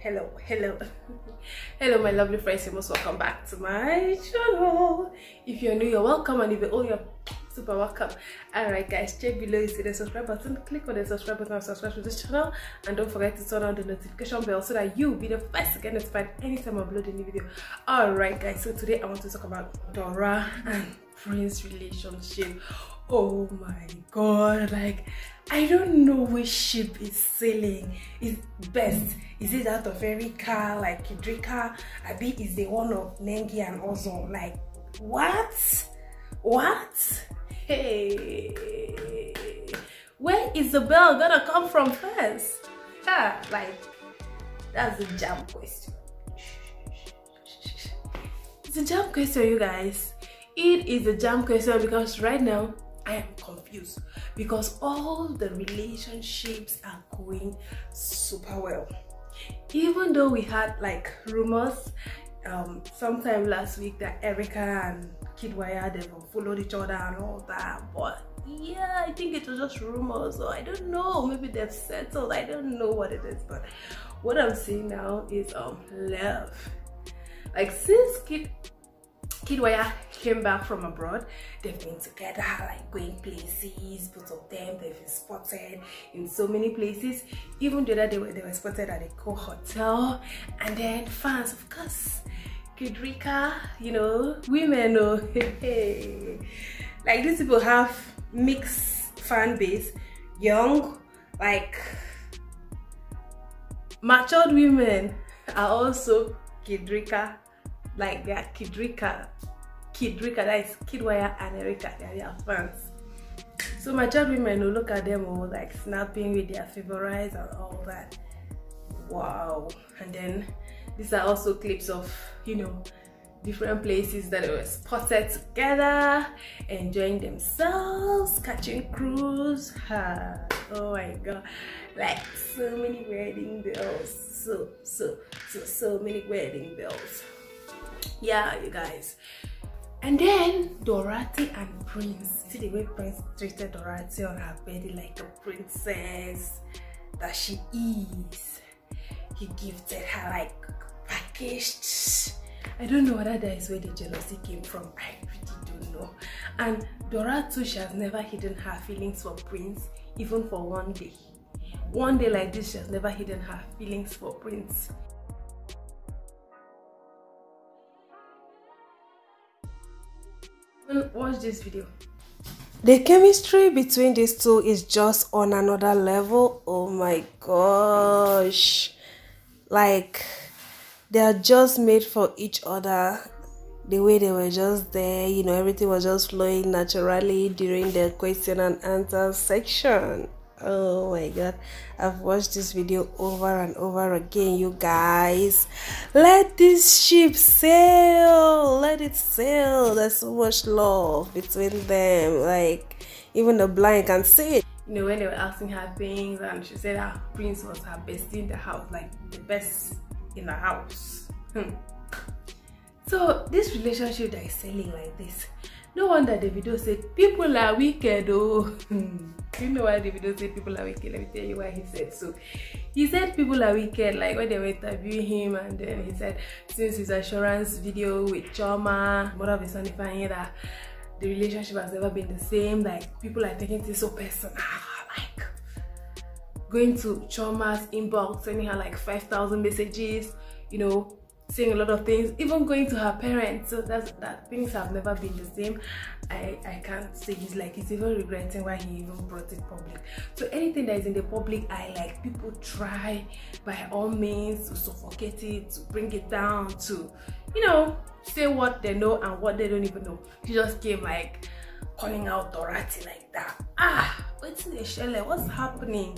hello hello. Hello my lovely friends. You're most welcome back to my channel. If you're new you're welcome and if you're old you're super welcome all right guys check below see the subscribe button. Click on the subscribe button and subscribe to this channel. And don't forget to turn on the notification bell so that you'll be the first to get notified anytime i upload a new video. All right guys so today i want to talk about dora and prince relationship. Oh my god like i don't know which ship is sailing. Is best is it that of erica like kidrika abi is the one of nengi and ozo? Like what? What hey. Where is the bell gonna come from first? Yeah like that's a jam question. It's a jam question you guys. It is a jam question because right now I am confused because all the relationships are going super well. Even though we had like rumors um, sometime last week that Erica and Kiddwaya they've followed each other and all that, but yeah, I think it was just rumors or I don't know. Maybe they've settled. I don't know what it is, but what I'm seeing now is um love. Like since Kid Kiddwaya came back from abroad. They've been together, like going places. Both of them, they've been spotted in so many places. Even the other day, they were spotted at a co hotel. And then fans, of course, Kidrika, you know, women, oh, like these people have mixed fan base, young, like matured women are also Kidrika like they are Kidrika, Kidrika, that is Kiddwaya and Erica, they are their fans. So child women will look at them all like snapping with their favorites and all that. Wow. And then these are also clips of, you know, different places that were spotted together, enjoying themselves, catching cruise. Oh my god. Like so many wedding bells. So, so, so, so many wedding bells yeah you guys and then dorathy and prince see the way prince treated dorathy on her bed like a princess that she is he gifted her like packaged i don't know whether that is where the jealousy came from. I really don't know. And dora too she has never hidden her feelings for prince even for one day. One day like this she has never hidden her feelings for prince. Watch this video. The chemistry between these two is just on another level. Oh my gosh. Like they are just made for each other. The way they were just there you know everything was just flowing naturally during the question and answer section. Oh my god. I've watched this video over and over again you guys. Let this ship sail. Let it sail. There's so much love between them. Like even the blind can see it. You know when they were asking her things and she said her prince was her bestie in the house like the best in the house. Hmm. so this relationship that is selling like this no wonder the video said people are wicked oh. You know why the video said people are wicked? Let me tell you why he said so. He said people are wicked like when they were interviewing him and then he said since his assurance video with Choma mother of his son that the relationship has never been the same like people are taking things so personal like going to Choma's inbox sending her like 5,000 messages you know saying a lot of things even going to her parents. So that's that things have never been the same. I i can't say he's like he's even regretting why he even brought it public. So anything that is in the public eye like people try by all means to suffocate it to bring it down to you know say what they know and what they don't even know. He just came like calling out dorathy like that. Ah what's the shell what's happening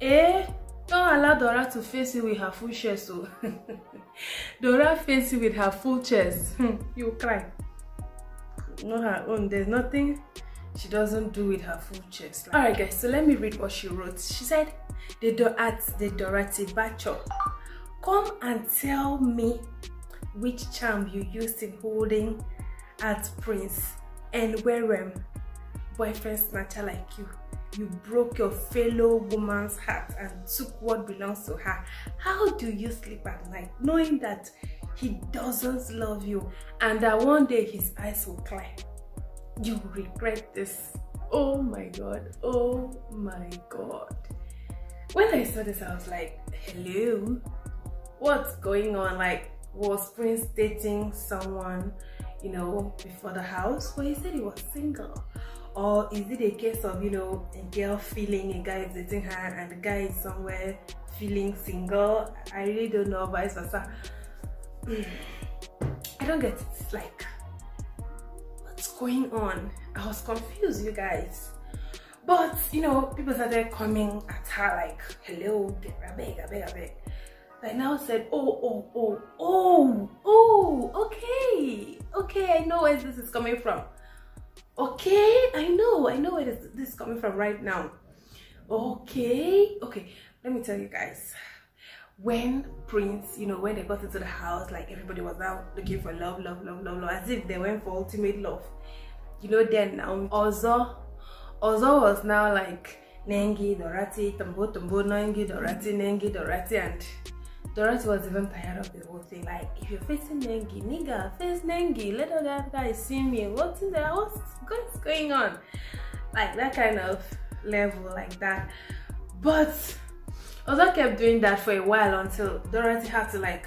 eh don't allow Dora to face you with her full chest. So Dora face you with her full chest. Hmm, you cry. Not her own. There's nothing she doesn't do with her full chest. Alright guys, so let me read what she wrote. She said, the do at the Dorathy Bachor. Come and tell me which charm you used in holding at Prince Enwerem, boyfriend snatcher like you. You broke your fellow woman's heart and took what belongs to her. How do you sleep at night knowing that he doesn't love you and that one day his eyes will cry? You regret this. Oh my god. Oh my god. When I saw this, I was like, hello? What's going on? Like, was Prince dating someone, you know, before the house? But he said he was single or is it a case of you know a girl feeling a guy is dating her and the guy is somewhere feeling single? I really don't know vice versa. I don't get it. Like what's going on? I was confused you guys. But you know people started coming at her like hello I beg I beg I beg. I now said oh oh oh oh oh okay okay I know where this is coming from okay i know i know where this, this is coming from right now. Okay okay let me tell you guys. When prince you know when they got into the house like everybody was out looking for love love love love love as if they went for ultimate love. You know then now ozo ozo was now like nengi dorati tumbo tumbo nengi dorati nengi dorati and Dorathy was even tired of the whole thing. Like, if you're facing Nengi, nigga, face Nengi. Let other guys see me. What's in there? What's, what's going on? Like that kind of level, like that. But Ozo kept doing that for a while until Dorathy had to like,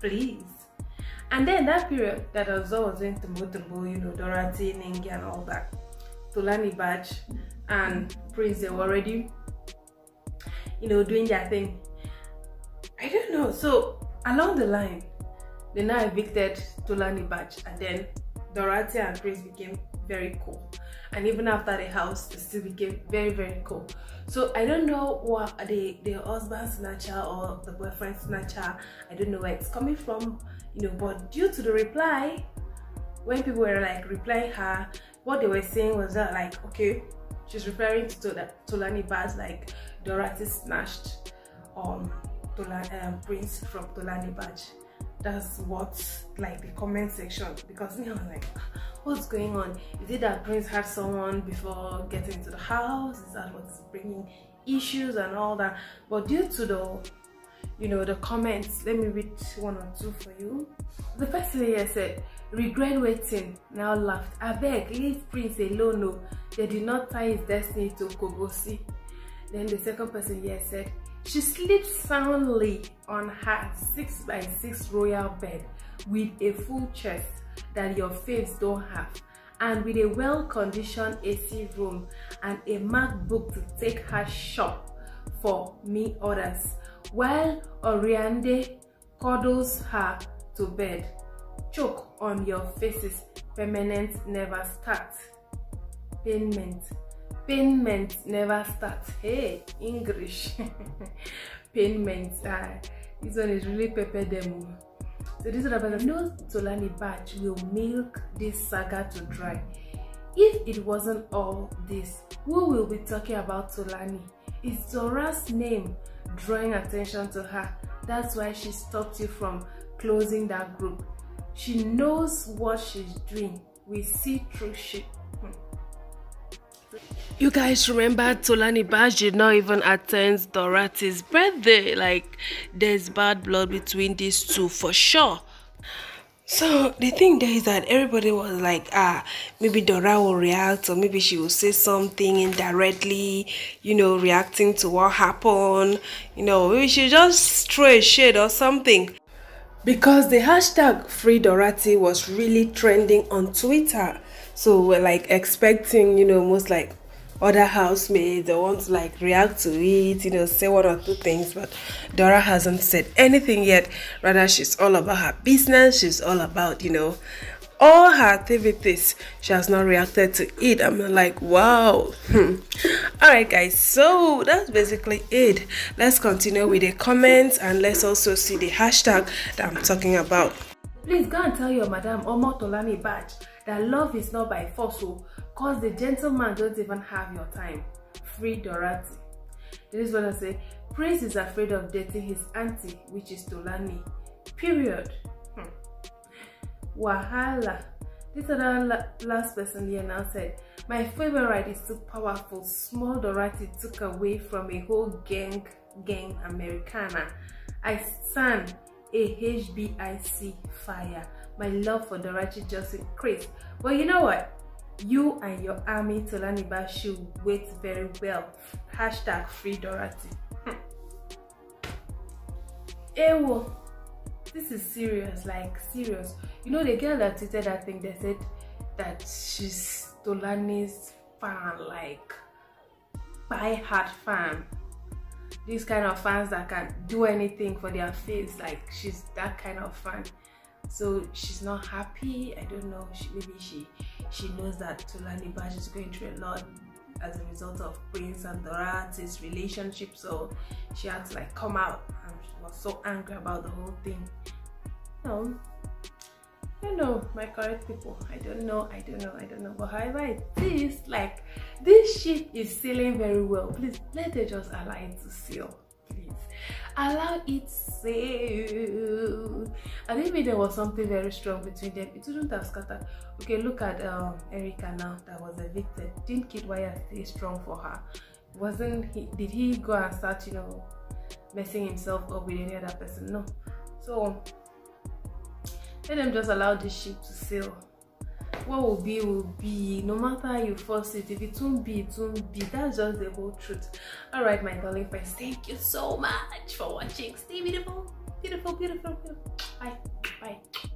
please. And then that period that Ozo was doing Tumbo Tumbo, you know, Dorathy, Nengi and all that, Tolani Baj and Prince, they were already, you know, doing their thing I don't know. So along the line, they now evicted Tolani Baj and then Dorathy and Prince became very cool. And even after the house, they still became very, very cool. So I don't know what the, the husband snatcher or the boyfriend snatcher, I don't know where it's coming from, you know, but due to the reply, when people were like replying her, what they were saying was that like, okay, she's referring to that Tolani Baj like Dorathy snatched um Tola, um, Prince from Tolani Baj. That's what like the comment section because me I was like, what's going on? Is it that Prince had someone before getting into the house? Is that what's bringing issues and all that? But due to the you know the comments, let me read one or two for you. The person here said, regret waiting, now laughed. I beg, leave Prince alone. No, they did not tie his destiny to Kogosi. Then the second person here said, she sleeps soundly on her 6x6 royal bed with a full chest that your faves don't have and with a well-conditioned AC room and a MacBook to take her shop for me orders while Oriande cuddles her to bed. Choke on your faces, permanent never starts. Payment payment never starts hey english. Payment ah this one is really pepper them so this is about no tolani baj will milk this saga to dry. If it wasn't all this who will be talking about tolani? Is zora's name drawing attention to her. That's why she stopped you from closing that group. She knows what she's doing. We see through shit you guys remember Tolani Baj did not even attend Dorathy's birthday. Like, there's bad blood between these two for sure. So the thing there is that everybody was like, ah, maybe Dora will react, or maybe she will say something indirectly, you know, reacting to what happened. You know, maybe she just throw a shade or something. Because the hashtag Free Dorathy was really trending on Twitter. So we're like expecting, you know, most like other housemates they want to like react to it you know say one or two things but dora hasn't said anything yet. Rather she's all about her business she's all about you know all her activities. She has not reacted to it. I'm like wow. Hmm. all right guys so that's basically it. Let's continue with the comments and let's also see the hashtag that i'm talking about. Please go and tell your madam omo tolani baj that love is not by force oh Cause the gentleman don't even have your time. Free Dorathy. This is what I say. Prince is afraid of dating his auntie, which is Tolani. Period. Hmm. Wahala. This other la last person here now said, My favorite is too powerful. Small Dorathy took away from a whole gang, gang Americana. I stand a HBIC fire. My love for Dorathy just increased. But you know what? You and your army Tolanibaj should wait very well. Hashtag free Dorathy. Hmm. Ewo, this is serious, like serious. You know the girl that tweeted that thing, they said that she's Tolani's fan, like by heart fan. These kind of fans that can do anything for their face, like she's that kind of fan. So she's not happy. I don't know. She, maybe she she knows that Tolani Baj is going through a lot as a result of Prince and Doratis relationship. So she had to like come out and she was so angry about the whole thing. No, I don't know, my correct people. I don't know, I don't know, I don't know. But however it is, like this ship is sailing very well. Please let it just it to sail. Allow it sail. I think there was something very strong between them. It wouldn't have scattered. Okay, look at um Erica now that was evicted. Didn't Kiddwaya stay strong for her? Wasn't he did he go and start, you know, messing himself up with any other person? No. So let them just allow this ship to sail what will be will be. No matter how you force it if it won't be it won't be. That's just the whole truth. All right my darling friends thank you so much for watching. Stay beautiful. Beautiful beautiful, beautiful. bye. Bye